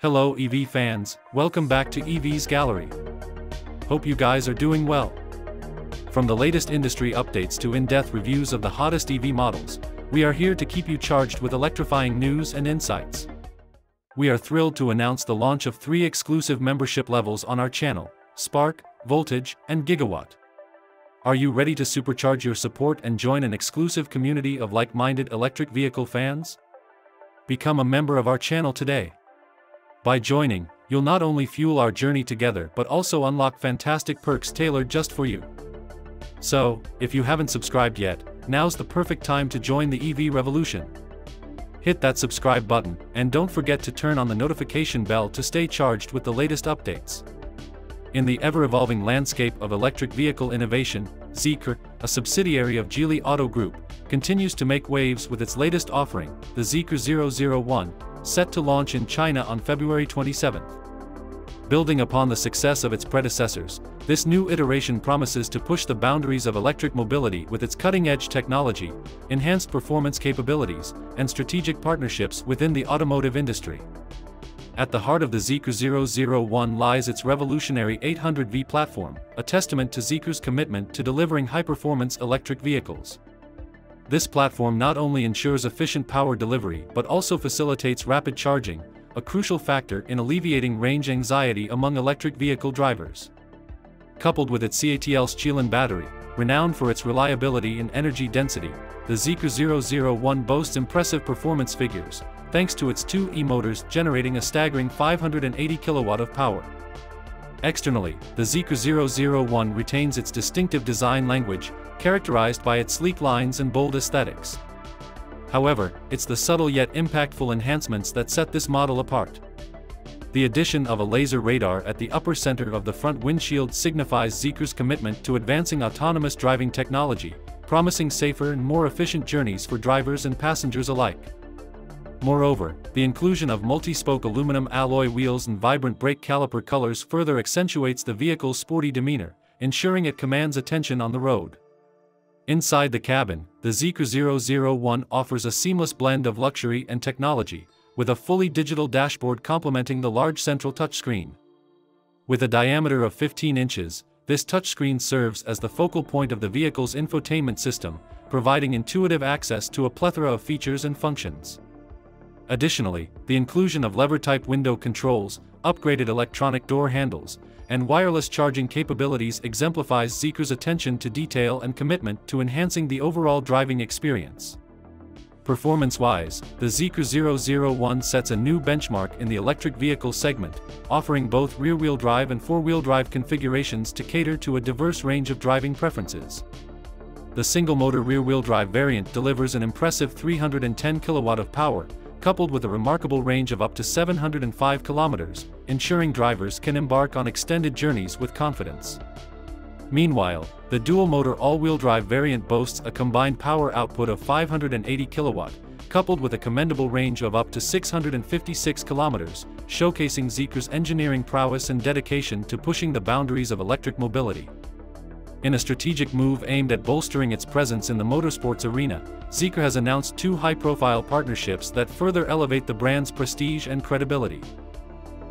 Hello EV fans, welcome back to EV's Gallery. Hope you guys are doing well. From the latest industry updates to in-depth reviews of the hottest EV models, we are here to keep you charged with electrifying news and insights. We are thrilled to announce the launch of three exclusive membership levels on our channel, Spark, Voltage, and Gigawatt. Are you ready to supercharge your support and join an exclusive community of like-minded electric vehicle fans? Become a member of our channel today. By joining, you'll not only fuel our journey together but also unlock fantastic perks tailored just for you. So, if you haven't subscribed yet, now's the perfect time to join the EV revolution. Hit that subscribe button, and don't forget to turn on the notification bell to stay charged with the latest updates. In the ever-evolving landscape of electric vehicle innovation, Zeekr, a subsidiary of Geely Auto Group, continues to make waves with its latest offering, the Zeekr 001, set to launch in China on February 27. Building upon the success of its predecessors, this new iteration promises to push the boundaries of electric mobility with its cutting-edge technology, enhanced performance capabilities, and strategic partnerships within the automotive industry. At the heart of the Zeekr 001 lies its revolutionary 800V platform, a testament to Zeekr's commitment to delivering high-performance electric vehicles. This platform not only ensures efficient power delivery but also facilitates rapid charging, a crucial factor in alleviating range anxiety among electric vehicle drivers. Coupled with its CATL's Qilin battery, renowned for its reliability and energy density, the Zeekr 001 boasts impressive performance figures, thanks to its two e-motors generating a staggering 580 kilowatt of power. Externally, the Zeekr 001 retains its distinctive design language, characterized by its sleek lines and bold aesthetics. However, it's the subtle yet impactful enhancements that set this model apart. The addition of a laser radar at the upper center of the front windshield signifies Zeekr's commitment to advancing autonomous driving technology, promising safer and more efficient journeys for drivers and passengers alike. Moreover, the inclusion of multi-spoke aluminum alloy wheels and vibrant brake caliper colors further accentuates the vehicle's sporty demeanor, ensuring it commands attention on the road. Inside the cabin, the Zeekr 001 offers a seamless blend of luxury and technology, with a fully digital dashboard complementing the large central touchscreen. With a diameter of 15 inches, this touchscreen serves as the focal point of the vehicle's infotainment system, providing intuitive access to a plethora of features and functions. Additionally, the inclusion of lever-type window controls, upgraded electronic door handles, and wireless charging capabilities exemplifies Zeekr's attention to detail and commitment to enhancing the overall driving experience. Performance-wise, the Zeekr 001 sets a new benchmark in the electric vehicle segment, offering both rear-wheel drive and four-wheel drive configurations to cater to a diverse range of driving preferences. The single-motor rear-wheel drive variant delivers an impressive 310 kilowatt of power, coupled with a remarkable range of up to 705 kilometers, ensuring drivers can embark on extended journeys with confidence. Meanwhile, the dual-motor all-wheel drive variant boasts a combined power output of 580 kilowatt, coupled with a commendable range of up to 656 kilometers, showcasing Zeekr's engineering prowess and dedication to pushing the boundaries of electric mobility. In a strategic move aimed at bolstering its presence in the motorsports arena, Zeekr has announced two high-profile partnerships that further elevate the brand's prestige and credibility.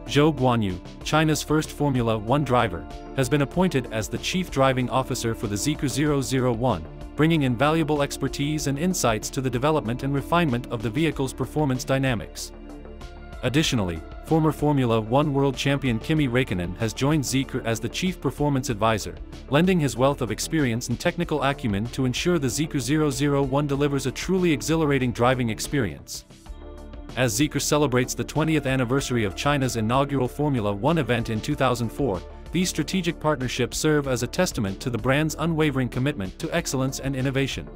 Zhou Guanyu, China's first Formula One driver, has been appointed as the Chief Driving Officer for the Zeekr 001, bringing invaluable expertise and insights to the development and refinement of the vehicle's performance dynamics. Additionally, former Formula One world champion Kimi Raikkonen has joined Zeekr as the chief performance advisor, lending his wealth of experience and technical acumen to ensure the Zeekr 001 delivers a truly exhilarating driving experience. As Zeekr celebrates the 20th anniversary of China's inaugural Formula One event in 2004, these strategic partnerships serve as a testament to the brand's unwavering commitment to excellence and innovation.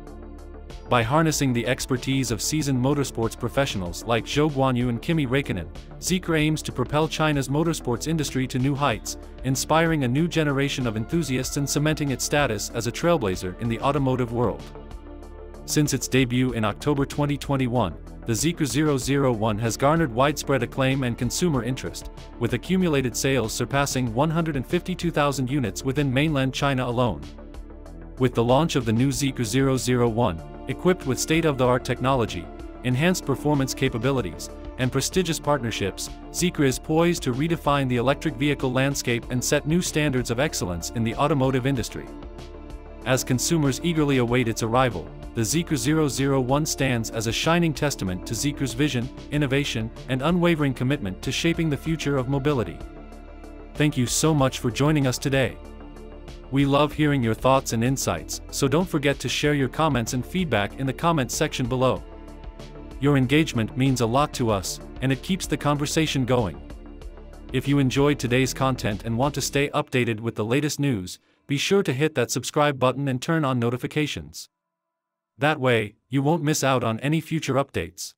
By harnessing the expertise of seasoned motorsports professionals like Zhou Guanyu and Kimi Raikkonen, Zeekr aims to propel China's motorsports industry to new heights, inspiring a new generation of enthusiasts and cementing its status as a trailblazer in the automotive world. Since its debut in October 2021, the Zeekr 001 has garnered widespread acclaim and consumer interest, with accumulated sales surpassing 152,000 units within mainland China alone. With the launch of the new Zeekr 001, equipped with state-of-the-art technology, enhanced performance capabilities, and prestigious partnerships, Zeekr is poised to redefine the electric vehicle landscape and set new standards of excellence in the automotive industry. As consumers eagerly await its arrival, the Zeekr 001 stands as a shining testament to Zeekr's vision, innovation, and unwavering commitment to shaping the future of mobility. Thank you so much for joining us today. We love hearing your thoughts and insights, so don't forget to share your comments and feedback in the comments section below. Your engagement means a lot to us, and it keeps the conversation going. If you enjoyed today's content and want to stay updated with the latest news, be sure to hit that subscribe button and turn on notifications. That way, you won't miss out on any future updates.